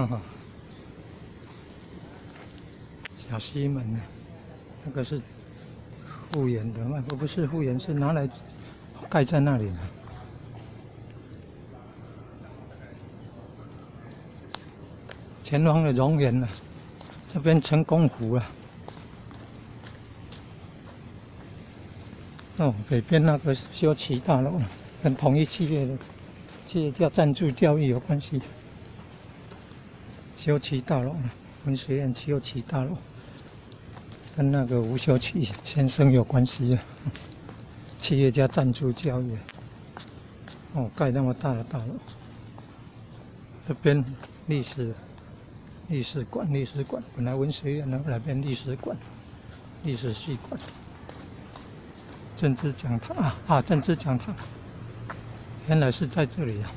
哈哈，小西门呢，那个是复原的吗？不不是复原，是拿来盖在那里的。前方的荣园呢，这边成功湖了。哦，北边那个修齐大楼跟同一企业的企业叫赞助教育有关系。修齐大楼，文学院修齐大楼，跟那个吴修齐先生有关系啊。企业家赞助教育，哦，盖那么大的大楼，这边历史。历史馆，历史馆，本来文学院呢，那边历史馆，历史系馆，政治讲堂啊啊，政治讲堂，原来是在这里啊。